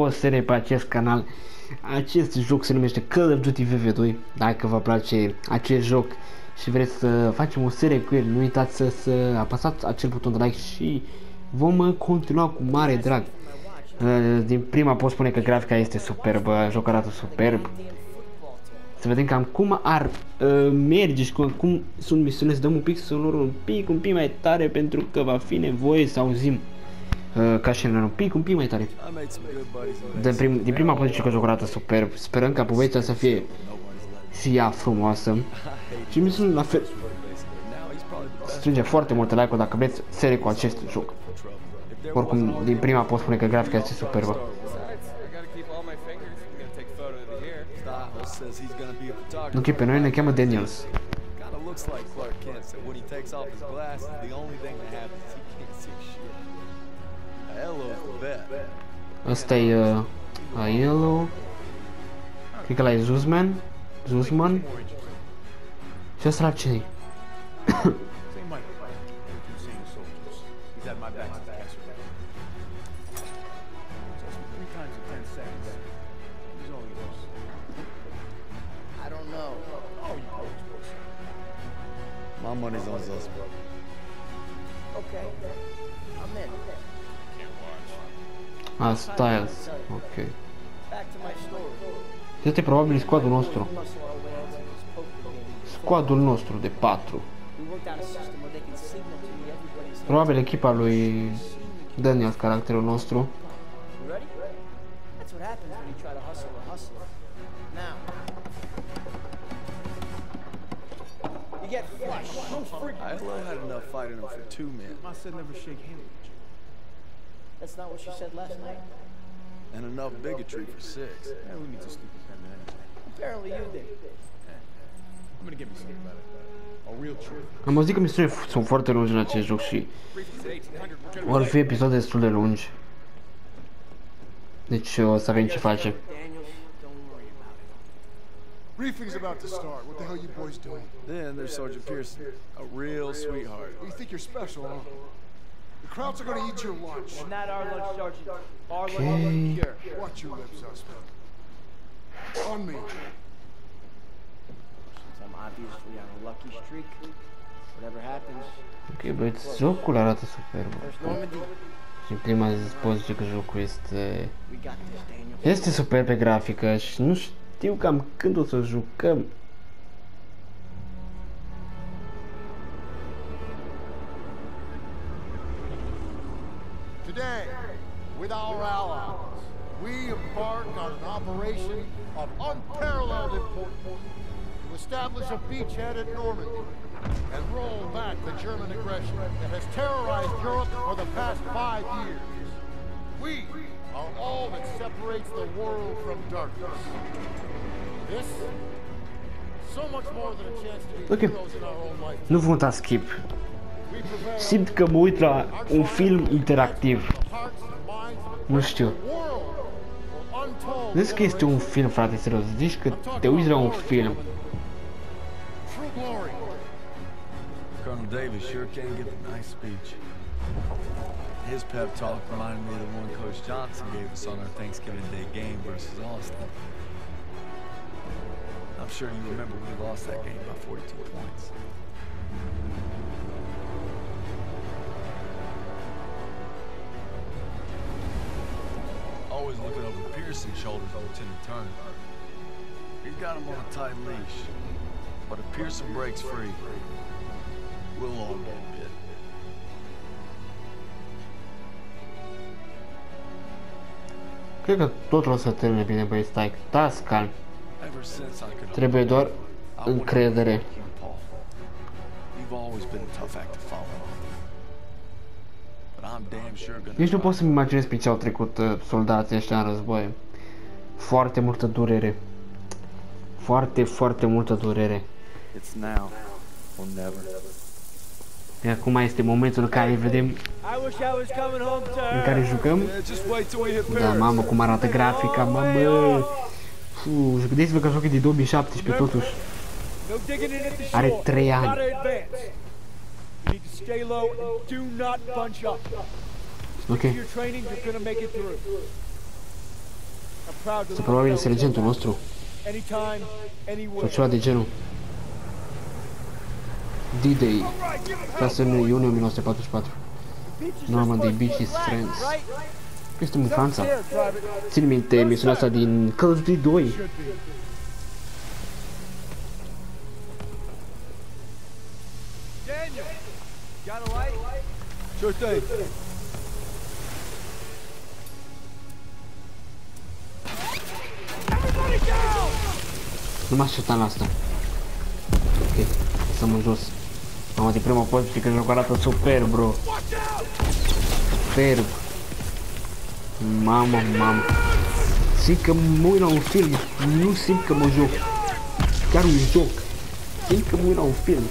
o serie pe acest canal. Acest joc se numește Call of Duty VV2. Dacă vă place acest joc și vreți să facem o serie cu el, nu uitați să, să apăsați acel buton de like și vom continua cu mare drag. Uh, din prima pot spune că grafica este superbă, jocul arată superb. Să vedem cam cum ar uh, merge și cum, cum sunt misiunile, să dăm un pic sonorul un pic, un pic mai tare pentru că va fi nevoie să auzim uh, ca și un pic, un pic mai tare. Din, prim, din prima poziție că jocul arată superb, sperăm ca povestea să fie și ea frumoasă. Și misiunile la fel strânge foarte multe like-uri dacă vreți serie cu acest joc. Oricum, din prima pot spune că grafica este superbă. Ok, pe noi ne cheamă Daniels. Asta e uh, Aiello. Cred că la e Zuzman. Zuzman. Și ăsta la ce You ready? That's what happens when you try to hustle a hustler. Now. You get flushed. ILO had enough fighting him for two men, I said never shake hands with you. That's not what you said last night. and enough bigotry for six. Yeah, who needs a stupid pen anyway? Apparently you did. I'm gonna get me something better. A real truth. Am auzit că misiunile f- sunt foarte lungi în acest joc și vor fi episoade destul de lungi. Deci o să avem ce face. Daniels, don't worry about it. Briefing's about to start. What the hell you boys doing? Then there's Sergeant Pearson, a real sweetheart. You think you're special, huh? The Krauts are gonna eat your lunch. Not our lunch, Sergeant. Our lunch here. Watch your lips, suspect. On me. Since I'm obviously on a lucky streak, whatever happens, Ok, băieți, jocul arată superb. first Normandy, Și în prima zi pot zice că jocul este... we got this, Daniel. Este super pe grafică și nu știu cam când o să jucăm. Today, with our allies, we embark on an operation of unparalleled importance to establish a beachhead at Normandy and roll back the German aggression that has terrorized Europe for the past five years. We are all that separates the world from darkness. This, so much more than a chance to be Okay. heroes in our own life. Nu skip. Simt că mă uit la un film interactiv. hearts and minds Nu știu. World for untold Zici că este un film, frate, serios. Zici că te uiți la un film. true glory. Colonel Davis sure can give a nice speech. His pep talk reminded me of the one Coach Johnson gave us on our Thanksgiving Day game versus Austin. I'm sure you remember we lost that game by 42 points. Always looking over Pearson's shoulders, Lieutenant Turner. He's got him on a tight leash. But if Pearson breaks free, we'll all get bit. Cred că totul o să termine bine, băi, stai. Stați calm. Ever since I could Trebuie doar I wanted încredere. to be like you, Paul. You've always been a tough act to follow. Nici nu try. pot să-mi imaginez pe ce au trecut uh, soldații ăștia în război. Foarte multă durere. Foarte, foarte multă durere. It's now or never. Iar acum este momentul în care vedem, I wish I was coming home to în care jucăm. Yeah, just wait till we hit Da, Paris. mamă, cum arată grafica, mamă. Fu, gândiți-vă că joc e de 2017 totuși. No digging in at the Are shore. trei ani. Gotta advance. You need to stay low and do not bunch up. Ok. Stick to your training, you're gonna make it through. proud to Să live probabil in este regentul nostru. Anytime, Sau anywhere. ceva de genul. D-Day. 6 iunie 1944. Beach is Normandy just Beach first is foot land, France. Right? Suntem în Franța. There, Private. Țin minte misiunea asta din Call of Duty 2. Sure thing. Everybody down! Nu mă așteptam la asta. Ok, stăm în jos. Mamă, de prima poziție că jocul arată super, bro. Superb. Mamă, mamă. Simt că mă uit la un film. Nu simt că mă joc. Chiar un joc. Simt că mă uit la un film.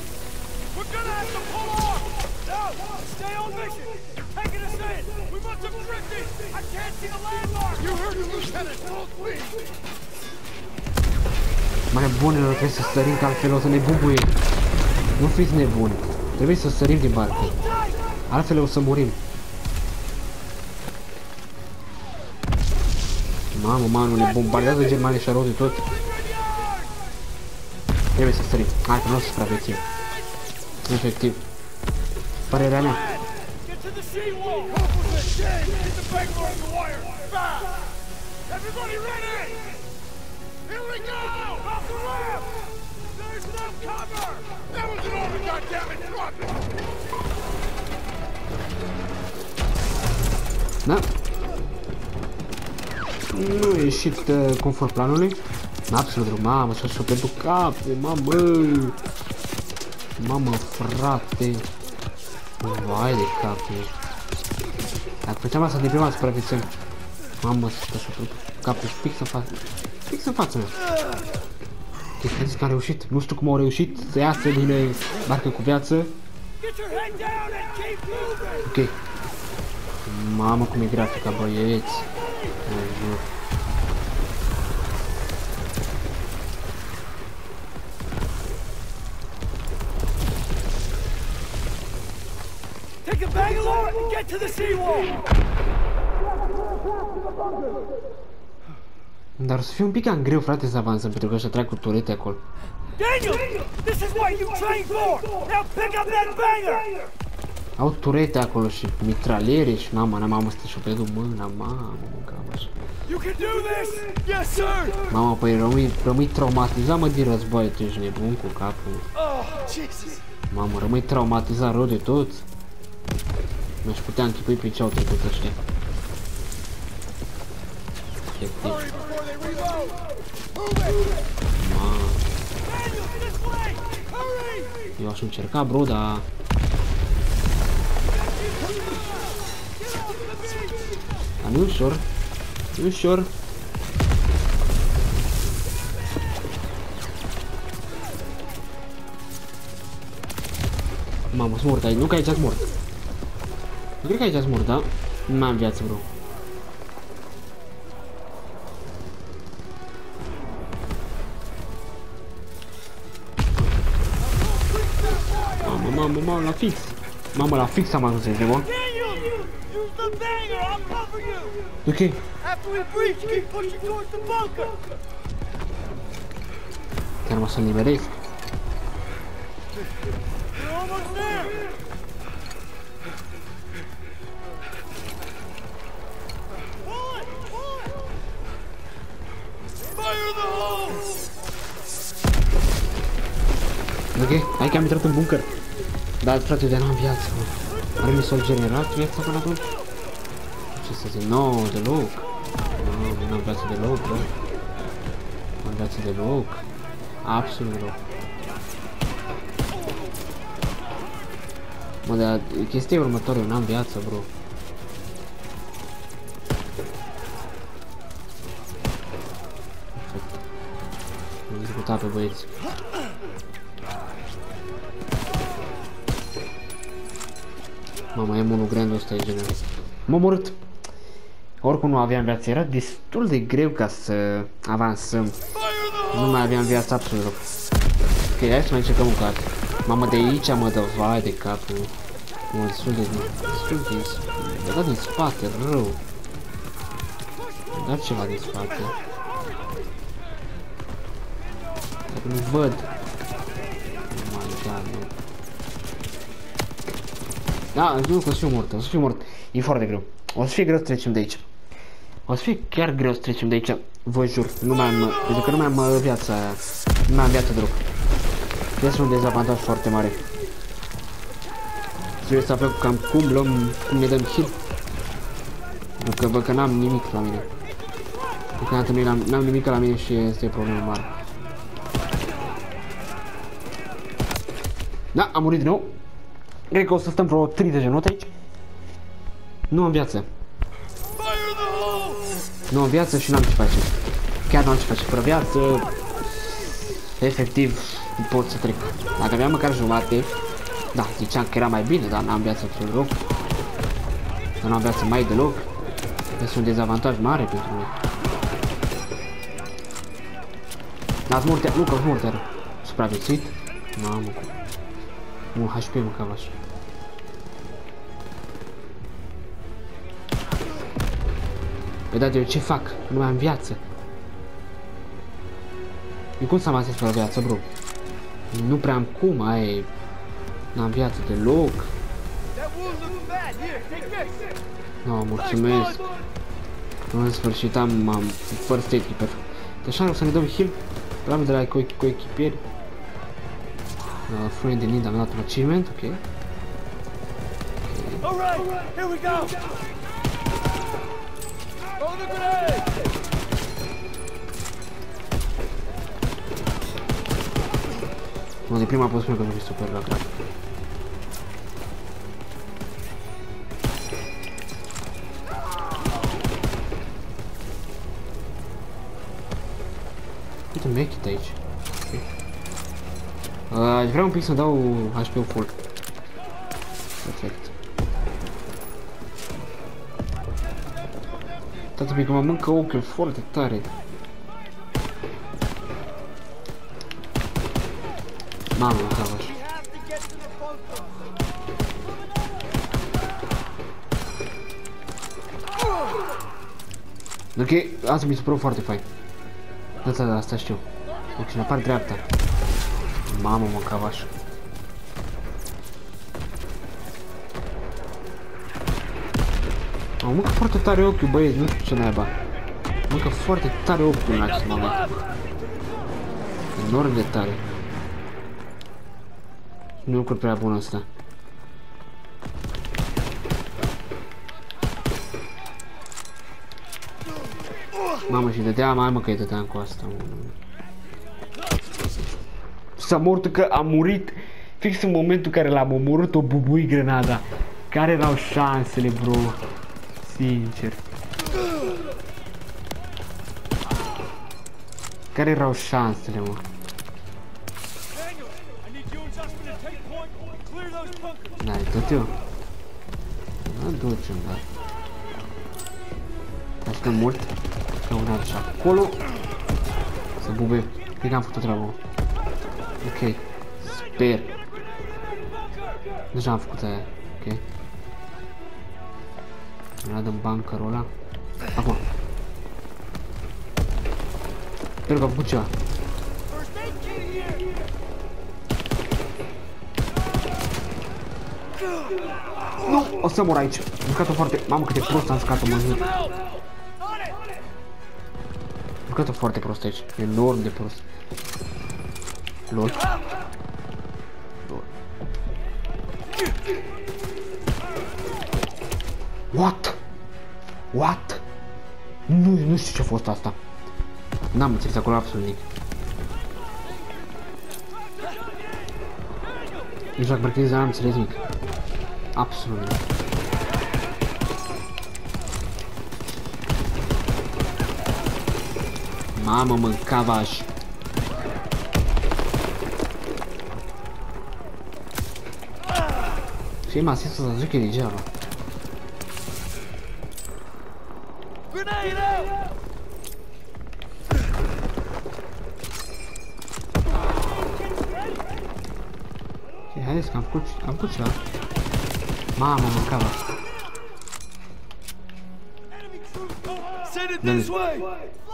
Mai bunelor trebuie să sărim, că altfel o să ne bubuie. Nu fiți nebuni. Trebuie să sărim din barcă. Altfel o să murim. Mamă, mamă, ne bombardează germanii și rău de tot. Trebuie să sărim. Hai că nu o să supraviețuim. Efectiv. Părerea mea. Get to the seawall! Compliment, James! Get the bank on the wire! Fast! Everybody ready! Here we go! Off the ramp! There's no cover! That was an order, goddammit! Drop it! Da? Nu a ieșit uh, conform planului. Absolut, mamă, și așa pentru capul, mamă. Mamă, frate. Vai de capul. Dacă făceam asta de prima supraviețuim. Mamă, stă așa pentru capul fix în față. Fix în fața mea. Deci credeți că a reușit? Nu știu cum au reușit să iasă din uh, barcă cu viață. Get your head down and keep moving! Ok. Mamă, cum e grafica, băieți. To the seawall! Dar o să fie un pic cam greu, frate, să avansăm, pentru că ăștia trag cu turete acolo. Daniel! This is what you trained for! Now pick up that banger! Au turete acolo și mitraliere și mama, na mamă, stă șopedul în mână, mamă, mă cam așa. You can do this! Yes, sir! Mamă, păi rămâi, rămâi traumatizat, mă, din război, tu ești nebun cu capul. Oh, Jesus! Mamă, rămâi traumatizat rău de tot. Mi-aș putea închipui pe ce au trecut ăștia. Efectiv, Hurry before they reload! Move it! mamă. Daniel, this way! Hurry! Eu aș încerca, bro, dar... Dar nu e ușor. Nu e ușor. Mamă, sunt mort aici. Nu că aici sunt mort. Nu cred că aici sunt mort, da? Nu mai am viață, bro. Mamă, mamă, mamă, la fix. Mamă, la fix am ajuns, ești nebun? Daniel! Use the banger! I'll cover you! Ok. After we breach, keep pushing towards the bunker! Chiar mă să-l nimeresc. We're almost there! Ok, hai că am intrat în bunker. Dar frate, de n-am viață, mă. Are mi s-au generat viața până atunci? Ce să zic? No, deloc. No, nu am viață deloc, bă. Nu am viață deloc. Absolut deloc. Mă, dar chestia e următoare, eu n-am viață, bro. Am executat pe băieți. Mama, e unul grand ăsta e general. M-a omorât. Oricum nu aveam viață, era destul de greu ca să avansăm. Nu mai aveam viață absolut. Ok, hai să mai încercăm un cat. Mamă, de aici mă dă, vai de capul. Mă, destul de... Destul de... Mi-a dat din spate, rău. Mi-a Dar ceva din spate. Nu văd. Oh my god, nu. Da, nu că o să fiu mort, o să fiu mort. E foarte greu. O să fie greu să trecem de aici. O să fie chiar greu să trecem de aici. Vă jur, nu mai am, pentru că nu mai am uh, viața, nu mai am viață deloc. Este un dezavantaj foarte mare. Trebuie să aflăm cam cum luăm, cum ne dăm hit. Pentru că văd că n-am nimic la mine. Deocamdată nu am, n-am nimic la mine și este o problemă mare. Da, am murit din nou. Cred că o să stăm vreo 30 de minute aici. Nu am viață. Nu am viață și n-am ce face. Chiar n-am ce face. Fără viață, efectiv, nu pot să trec. Dacă aveam măcar jumate, da, ziceam că era mai bine, dar n-am viață absolut deloc. Dar n-am viață mai deloc. Este un dezavantaj mare pentru noi. N-ați multe, Luca, multe supraviețuit. Mamă, cu... Un HP mă așa. Păi da, eu ce fac? Nu mai am viață. Eu cum să am asist la viață, bro? Nu prea am cum, ai... N-am viață deloc. No, mulțumesc. În sfârșit am, am first aid perfect. Deci o să ne dăm heal. Probabil de la coechipieri. Uh, friend in need, am dat un achievement, ok. okay. Alright, here we go! Throw the grenade! Mă, de prima pot spune că nu e super la crack. Uite, mechit aici. Okay. Uh, vreau un pic să dau HP-ul full. Perfect. Tata mică mă mâncă ochiul foarte tare. Mamă, cavaș. Ok, asta mi se părut foarte fain. Da, da, asta știu. Ok, în apar dreapta. Mamă, mă, cavaș. Mă mâncă foarte tare ochiul, băieți, nu știu ce naiba. Mâncă foarte tare ochiul în acest moment. Enorm de tare. Nu lucru prea bun ăsta. Mamă, și dădea, mai mă că îi dădeam cu asta. S-a mort că a murit fix în momentul în care l-am omorât o bubui grenada. Care erau șansele, bro? Sincer. Care erau șansele, mă? N-ai tot eu? Nu ducem, da. Așteptăm mult. Că una așa acolo. Să bube. Cred că am făcut treaba. Ok. Sper. Deja am făcut aia. Ok. Îmi dăm bunkerul ăla. Acum. Sper că am făcut ceva. Nu, o să mor aici. Am scat-o foarte... Mamă, cât de prost am scat-o, mă jur. Am scat-o foarte prost aici. Enorm de prost. Lol. Lol. What? What? Nu, nu știu ce a fost asta. N-am înțeles acolo absolut nimic. Nici dacă parchez n-am înțeles nimic. Absolut nimic. Mamă, mâncava aș. Și m-a zis să zic că e degeaba. Haideți că am făcut, am făcut ceva. Mamă, mâncava. Send Dă-mi. this way!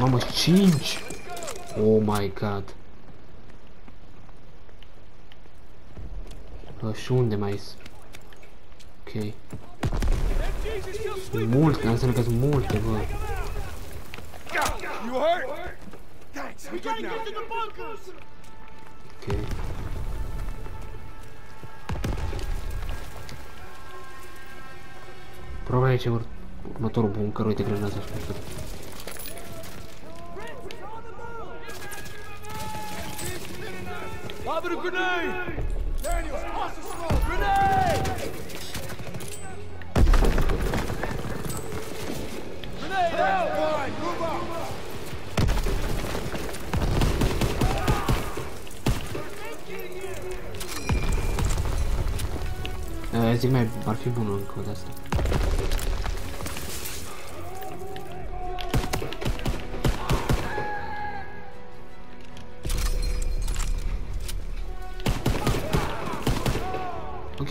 Mamă, 5! Oh my god. Bă, și unde mai sunt? Ok. Sunt multe, înseamnă că sunt multe, bă. You hurt? Thanks, I'm good now. Get to the bunkers! Ok. Probabil aici ur următorul bunker, uite grenează așa. Așa. Lob it a grenade! Daniels, toss the smoke! Grenade! Grenade out! Fine, move up! Eh, zic mai, ar fi bună încă o de asta.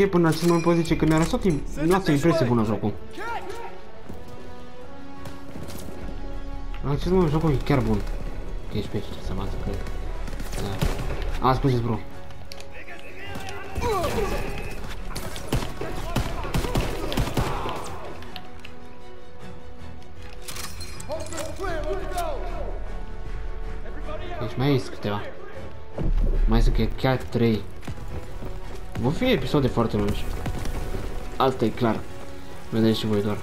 Ok, până la acest moment pot zice că mi-a lăsat, im- mi-a lăsat impresie bună jocul. La acest moment jocul e chiar bun. Ok, ești pe aici, ce să învață, cred. Da. A, scuze, bro. Deci mai sunt câteva. Mai sunt că chiar 3. Vor fi episoade foarte lungi. Asta e clar. Vedeți și voi doar.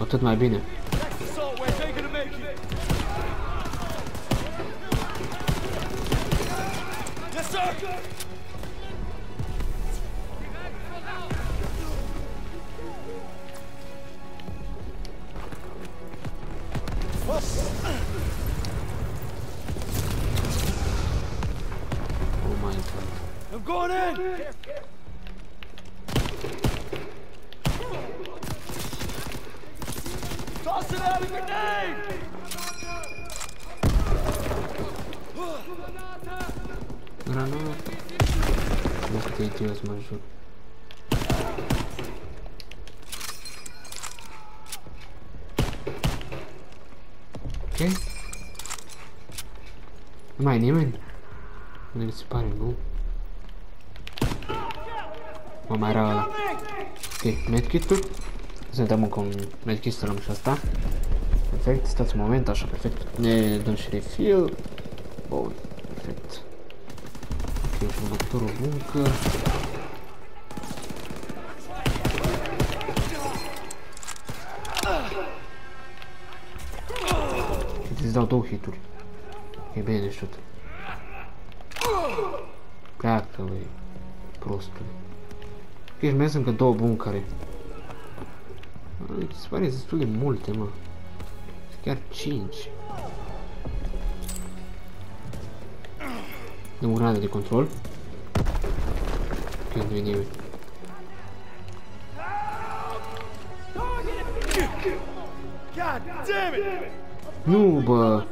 Atât mai bine. Assault, we're taking a make it! Yes, sir! Mai nimeni? Nu se pare, nu? Mă mai era ăla. Ok, medkit-ul. Suntem încă un medkit să și asta. Perfect, stați un moment, așa, perfect. Ne dăm și refill. Bun, perfect. Ok, și următorul bunker. Îți dau două. E bine șut. Pleacă, băi. Prostul. Ok, și mai sunt încă două buncare. Se pare destul de multe, mă. Chiar 5. Dăm o granadă de control. Ok, nu e nimeni. God damn it! Nu, bă!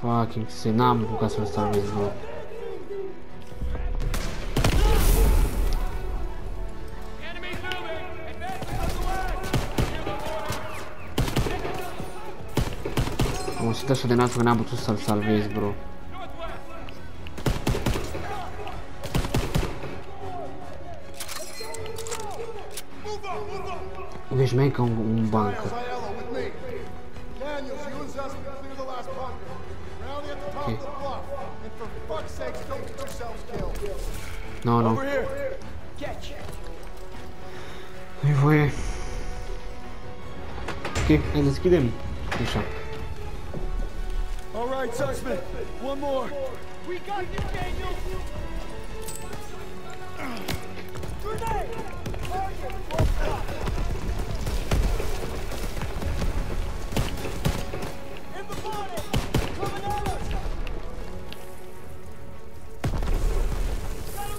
Fucking se n-am bucat să-l salvez, bă. Am auzit așa de nasul că n-am putut să-l salvez, bro. Deci mai e ca un, un bunker. Fuck's sake, don't get yourselves killed. Nu, nu. Over here! Nu-i voie. Ok, hai deschidem. Așa. All right, Sussman, one more. We got you, Daniel!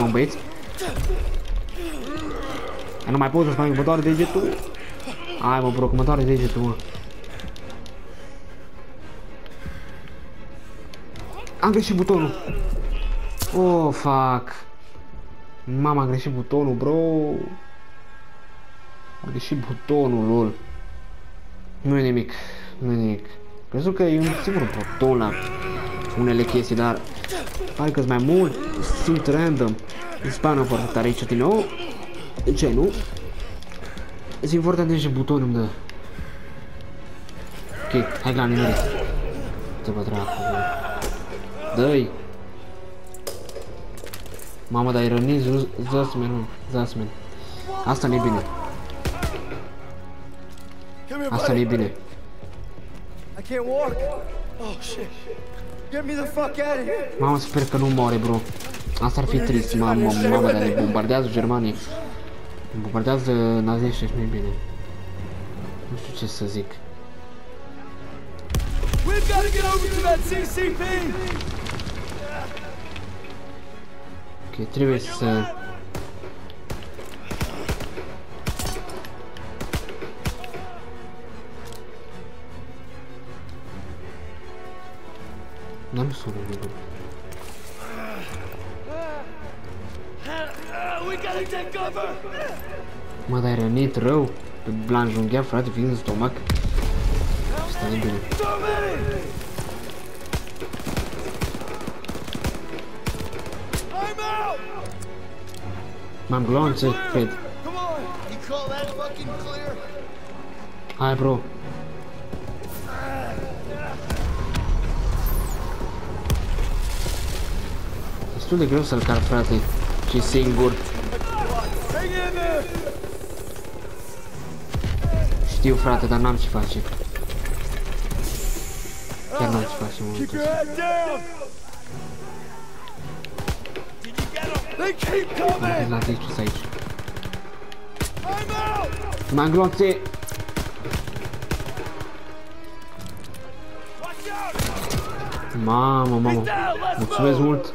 Iar ce să spamăm băieți? Eu nu mai pot să spam, mă doare degetul. Hai mă bro, că mă doare degetul, mă. Am greșit butonul. Oh, fuck. Mama, am greșit butonul, bro. Am greșit butonul, lol. Nu e nimic. Nu e nimic. Crezut că e un singur buton la unele chestii, dar pare că-s mai mult. Simt random. Îmi spană foarte tare aici din nou. De ce nu? Sunt important de ce butonul îmi dă. Ok, hai la nimerit. Te bă dracu, bă. Dă-i! Mamă, dar ai rănit Zasman, mă. Zasman. Asta nu e bine. Come here, Asta nu e buddy. bine. I can't walk. Oh shit. Get me the fuck out of here. Mamă, sper că nu moare, bro. Asta ar fi trist, mamă, mamă, dar ne bombardează germanii. Ne bombardează naziștii și nu e bine. Nu știu ce să zic. We've got to get over to that CCP. Ok, trebuie să... N-am sună, bine. Uh, we gotta take cover. Mă, dar ai rănit rău. Pe blanjunghea, frate, fiind în stomac. Asta nu e bine. So many. I'm out. M-am glonțe, cred. Come on. You call that fucking clear? Hai, bro. Destul de greu să-l car, frate. Și singur. Hang in there. Știu, frate, dar n-am ce face. Chiar n-am ce face în Keep momentul your ăsta. head down. Did you get him? They keep coming. La Dexus aici. I'm out. M-am glonțe! Watch out. Mamă, mamă. Down. Let's Mulțumesc move. mult.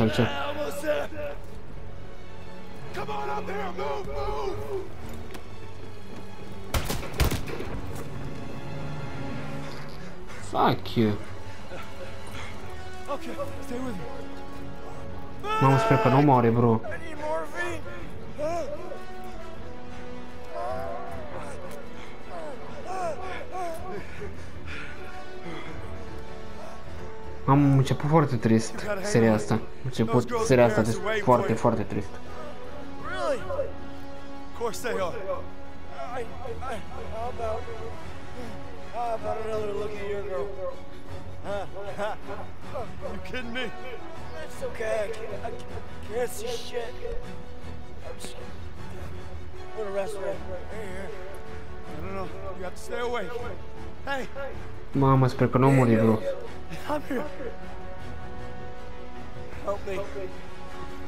altceva. Almost there. Come on up here, move, move. Fuck you. Okay, stay with me. Mamă, sper că nu moare, bro. Am început foarte trist seria asta. Am început seria asta de foarte, foarte trist. Really? Of course they are. I, I, how about, how about another look at your girl? Huh? you kidding me? That's okay. I can't, I can't see shit. I'm just, I'm gonna rest right right here. No, no, no. You have to stay awake. Hey, Mamă, sper că nu muri, bro. I'm here. Help me.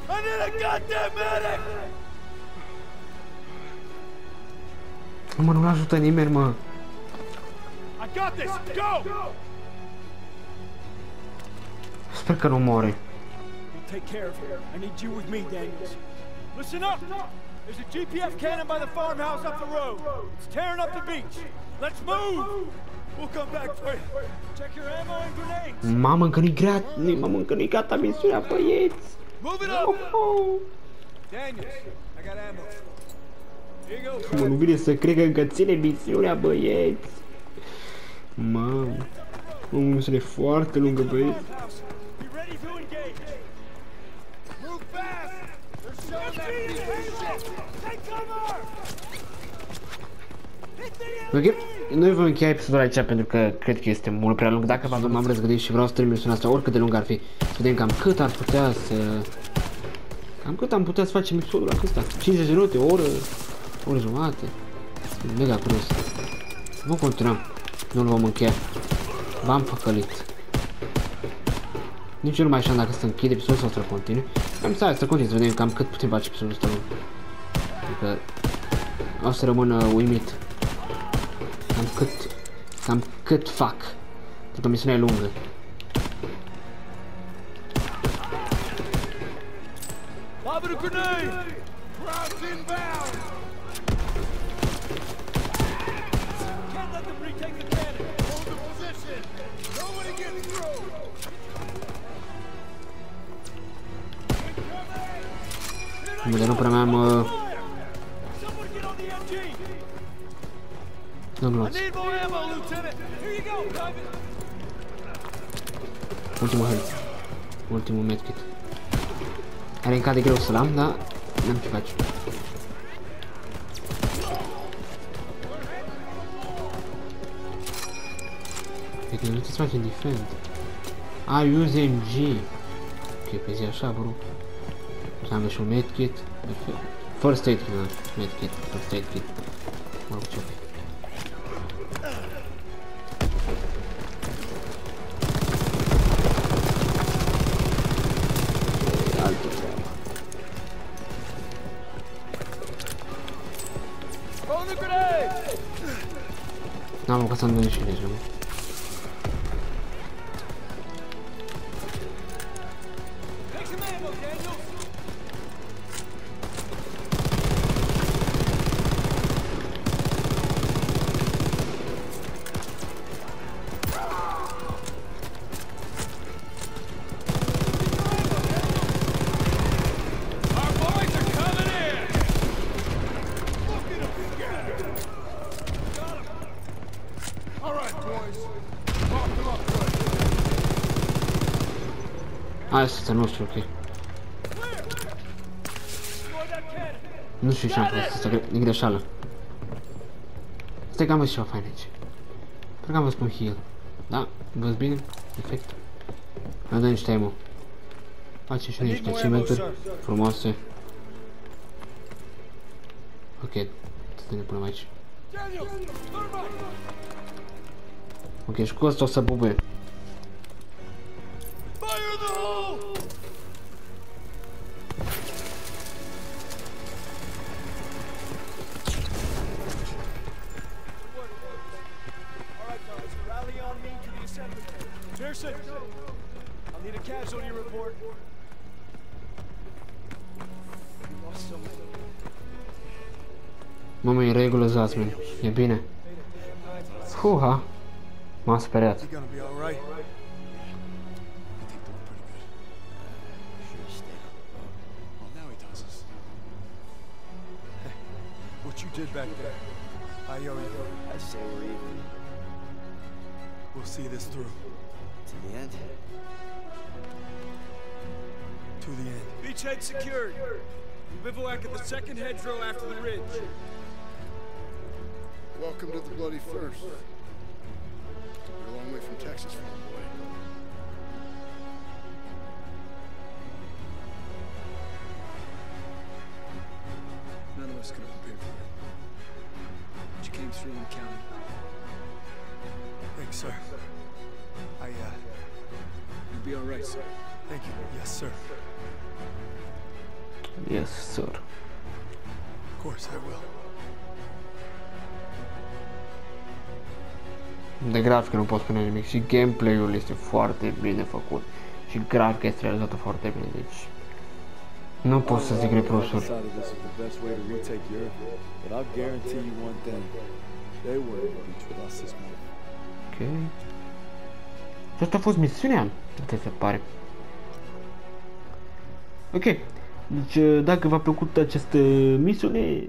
I need a goddamn medic! Mă, nu ajută nimeni, mă. I got this. Go! Sper că nu moare. We'll take care of her. I need you with me, Daniels. Listen up! There's a GPF cannon by the farmhouse up the road. It's tearing up the beach. Let's move! We'll come back for you. Check your ammo and grenades. Mamă, încă nu-i gata, mamă, încă nu-i gata misiunea, băieți! Move it Oh, up. oh. Daniels, I got ammo. Here you go. Mă, nu vine să cred că încă ține misiunea, băieți! Mamă, o misiune foarte lungă, băieți! House. Be ready to engage. Move fast. They're showing that piece of shit. Take cover. Hit the Ok, noi vom încheia episodul aici pentru că cred că este mult prea lung. Dacă v-am m-am răzgândit și vreau să termin misiunea asta, oricât de lung ar fi, să vedem cam cât ar putea să... Cam cât am putea să facem episodul acesta. 50 de minute, o oră, o oră jumate. Mega curios. Vom continua. Nu-l vom încheia. V-am păcălit. Nici eu nu mai știam dacă să închid episodul sau să-l continui. Am să, să continui, să vedem cam cât putem face episodul ăsta lung. Adică o să rămân uh, uimit. Cam cât, cam cât fac. Pentru că misiunea e lungă. Lob it a grenade. Crowds inbound. Can't let them retake the cannon. Hold the position. Nobody gets through. Unde nu prea mai am... Uh, Private. Ultimul health. Ultimul medkit. Are încă de greu să-l am, dar n-am ce face. Deci nu te face defend. I use MG. Ok, pe zi așa, bro. Și am și un medkit. Perfect. First aid kit, medkit. First aid kit. N-am apucat să-mi dă și deja, mă. Take Hai să nu știu, ok. Destroy that cannon. Nu știu ce am fost, asta gre- e greșeală. Stai că am văzut ceva fain aici. Cred că am văzut un heal. Da? Văzut bine? Perfect. Am dat niște ammo. Face și niște achievement-uri frumoase. Ok, să ne punem aici. Daniels, thermite. Ok, și cu asta o să bubuie. Fire the hole! All right, fellas, rally on me to the assembly. Pearson, I'll need a casualty report. We lost so many. Mamă, e în regulă, Zasmin. E bine. Huha. M-am speriat. Back there, I owe you. I say we're even We'll see this through to the end. to the end. Beachhead secured. We bivouac at the second hedgerow after the ridge. Welcome to the Bloody First. You're a long way from Texas, farm boy. Grafică nu pot spune nimic și gameplay-ul este foarte bine făcut. Și grafica este realizată foarte bine, deci... Nu pot să zic I reproșuri. decided this was the best way to retake Europe, but I'll guarantee you one thing. They weren't in the beach with us this morning. Ok. Și asta a fost misiunea, ce se pare. Ok. Deci, dacă v-a plăcut această misiune,